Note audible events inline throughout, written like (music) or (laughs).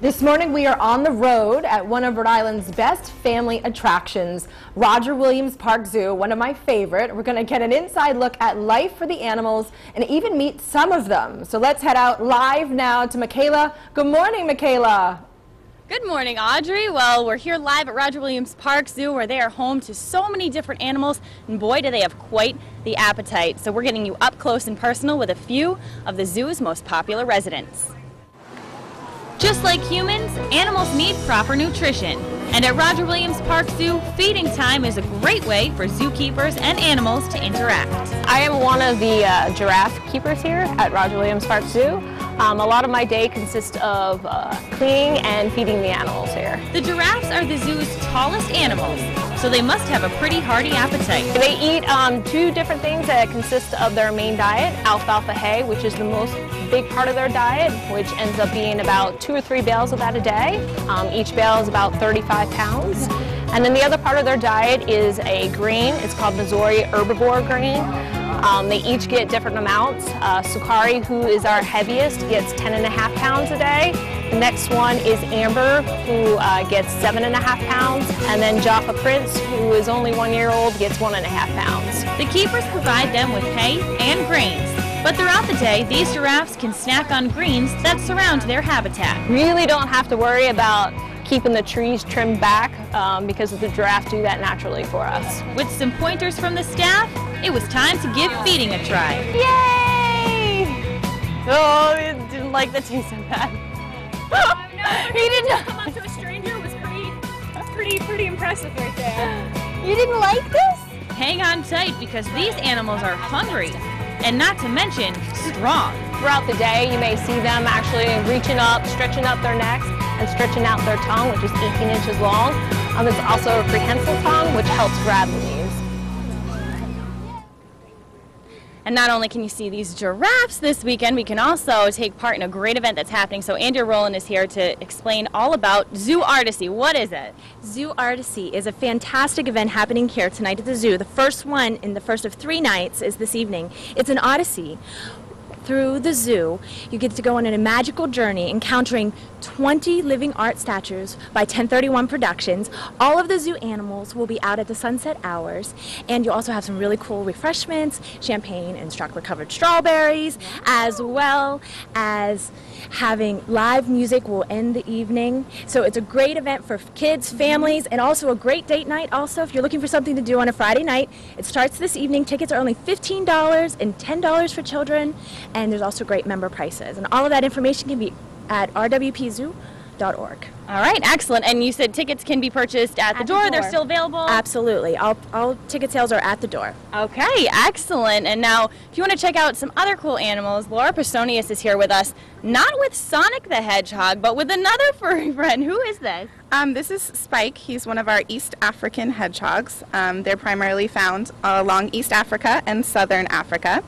This morning we are on the road at one of Rhode Island's best family attractions, Roger Williams Park Zoo, one of my favorite. We're going to get an inside look at life for the animals and even meet some of them. So let's head out live now to Michaela. Good morning, Michaela. Good morning, Audrey. Well, we're here live at Roger Williams Park Zoo where they are home to so many different animals, and boy, do they have quite the appetite. So we're getting you up close and personal with a few of the zoo's most popular residents. Just like humans, animals need proper nutrition. And at Roger Williams Park Zoo, feeding time is a great way for zookeepers and animals to interact. I am one of the uh, giraffe keepers here at Roger Williams Park Zoo. Um, a lot of my day consists of uh, cleaning and feeding the animals here. The giraffes are the zoo's tallest animals, so they must have a pretty hearty appetite. They eat um, two different things that consist of their main diet, alfalfa hay, which is the most big part of their diet, which ends up being about two or three bales of that a day. Um, each bale is about 35 pounds. And then the other part of their diet is a grain. It's called Mazuri herbivore grain. Um, they each get different amounts. Uh, Sukari, who is our heaviest, gets 10 and a half pounds a day. The next one is Amber, who uh, gets seven and a half pounds. And then Jaffa Prince, who is only one year old, gets one and a half pounds. The keepers provide them with hay and grains. But throughout the day, these giraffes can snack on greens that surround their habitat. Really don't have to worry about keeping the trees trimmed back um, because the giraffe do that naturally for us. With some pointers from the staff, it was time to give feeding a try. Yay! Oh, I didn't like the taste of that. Oh, (laughs) no, he did not come up to a stranger was pretty, pretty, pretty impressive right there. You didn't like this? Hang on tight because these animals are hungry and not to mention strong. Throughout the day, you may see them actually reaching up, stretching up their necks, and stretching out their tongue, which is 18 inches long. Um, it's also a prehensile tongue, which helps grab the leaves. And not only can you see these giraffes this weekend, we can also take part in a great event that's happening. So Andrea Rowland is here to explain all about Zoo Artisy. What is it? Zoo Artisy is a fantastic event happening here tonight at the zoo. The first one in the first of three nights is this evening. It's an odyssey through the zoo, you get to go on a magical journey encountering 20 living art statues by 1031 Productions. All of the zoo animals will be out at the sunset hours, and you'll also have some really cool refreshments, champagne and chocolate covered strawberries, as well as having live music will end the evening. So it's a great event for kids, families, and also a great date night. Also, if you're looking for something to do on a Friday night, it starts this evening. Tickets are only $15 and $10 for children, and there's also great member prices. And all of that information can be at rwpzoo.org. All right, excellent. And you said tickets can be purchased at, At the, the door. door. They're still available? Absolutely. All, all ticket sales are at the door. Okay, excellent. And now, if you want to check out some other cool animals, Laura Personius is here with us, not with Sonic the Hedgehog, but with another (laughs) furry friend. Who is this? Um, this is Spike. He's one of our East African hedgehogs. Um, they're primarily found along East Africa and Southern Africa.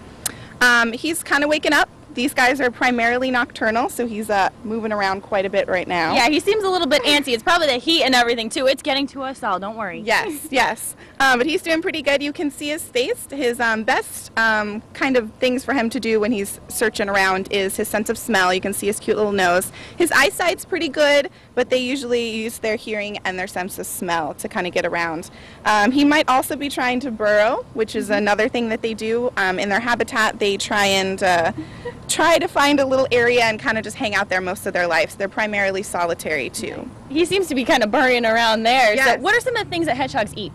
Um, he's kind of waking up. These guys are primarily nocturnal, so he's uh, moving around quite a bit right now. Yeah, he seems a little bit antsy. It's probably the heat and everything, too. It's getting to us all, don't worry. Yes, (laughs) yes. Um, but he's doing pretty good. You can see his face. His um, best um, kind of things for him to do when he's searching around is his sense of smell. You can see his cute little nose. His eyesight's pretty good, but they usually use their hearing and their sense of smell to kind of get around. Um, he might also be trying to burrow, which is another thing that they do. Um, in their habitat, they try and uh, try to find a little area and kind of just hang out there most of their lives. They're primarily solitary too. He seems to be kind of burrowing around there. So, what are some of the things that hedgehogs eat?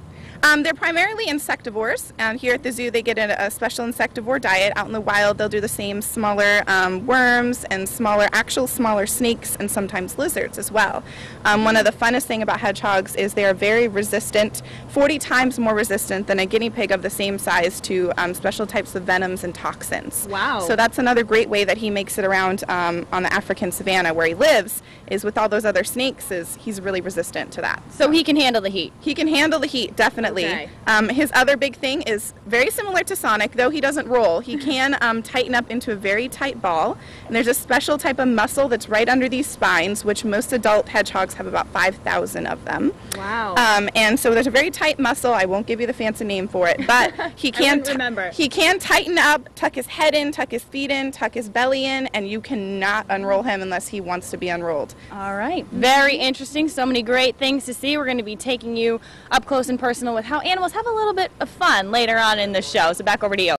Um, they're primarily insectivores. Um, here at the zoo, they get a, a special insectivore diet. Out in the wild, they'll do the same smaller um, worms and smaller, actual smaller snakes and sometimes lizards as well. Um, one of the funnest thing about hedgehogs is they are very resistant, 40 times more resistant than a guinea pig of the same size to um, special types of venoms and toxins. Wow. So that's another great way that he makes it around um, on the African savanna where he lives. Is with all those other snakes, is he's really resistant to that. So he can handle the heat. He can handle the heat, definitely. Absolutely. Okay. Um, his other big thing is very similar to Sonic, though he doesn't roll. He can um, tighten up into a very tight ball. And there's a special type of muscle that's right under these spines, which most adult hedgehogs have about 5,000 of them. Wow. Um, and so there's a very tight muscle. I won't give you the fancy name for it, but (laughs) he can remember. he can tighten up, tuck his head in, tuck his feet in, tuck his belly in, and you cannot unroll him unless he wants to be unrolled. All right. Very interesting. So many great things to see. We're going to be taking you up close and personal with how animals have a little bit of fun later on in the show. So back over to you.